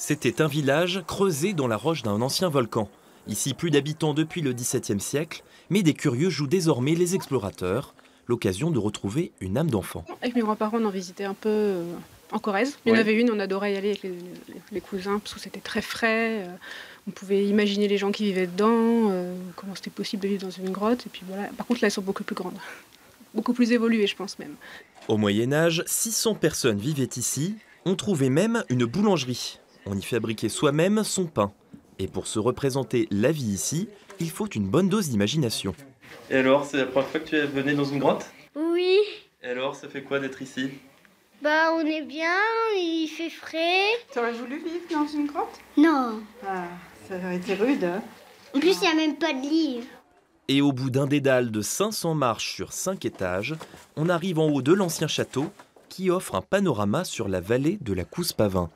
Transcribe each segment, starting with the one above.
C'était un village creusé dans la roche d'un ancien volcan. Ici, plus d'habitants depuis le XVIIe siècle, mais des curieux jouent désormais les explorateurs, l'occasion de retrouver une âme d'enfant. Avec mes grands-parents, on en visitait un peu euh, en Corrèze. Il y en avait une, on adorait y aller avec les, les- les cousins parce que c'était très frais. euh, on pouvait imaginer les gens qui vivaient dedans, euh, comment c'était possible de vivre dans une grotte. Et puis voilà. Par contre, là, elles sont beaucoup plus grandes. Beaucoup plus évoluées, je pense même. Au Moyen Âge, 600 personnes vivaient ici. On trouvait même une boulangerie. On y fabriquait soi-même son pain. Et pour se représenter la vie ici, il faut une bonne dose d'imagination. Et alors, c'est la première fois que tu venais dans une grotte? Oui, Et alors, ça fait quoi d'être ici? Bah on est bien, il fait frais. Tu aurais voulu vivre dans une grotte? Non. Ah, ça aurait été rude. hein. En plus, il n'y a même pas de lit. Et au bout d'un dédale de 500 marches sur 5 étages, on arrive en haut de l'ancien château qui offre un panorama sur la vallée de la Cousse-Pavin.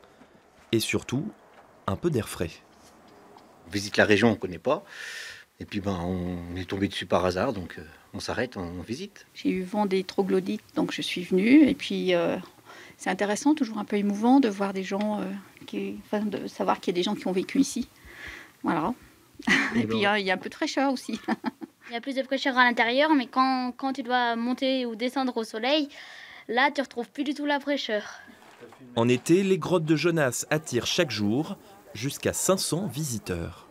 Et surtout, un peu d'air frais. On visite la région, on ne connaît pas. Et puis ben, on est tombé dessus par hasard, donc euh, on s'arrête, on, on visite. J'ai eu vent des troglodytes, donc je suis venue. Et puis, euh, c'est intéressant, toujours un peu émouvant de voir des gens, euh, qui, enfin, de savoir qu'il y a des gens qui ont vécu ici. Voilà. Et puis, euh, il y a un peu de fraîcheur aussi. Il y a plus de fraîcheur à l'intérieur, mais quand, quand tu dois monter ou descendre au soleil, là, tu retrouves plus du tout la fraîcheur. En été, les grottes de Jonas attirent chaque jour jusqu'à 500 visiteurs.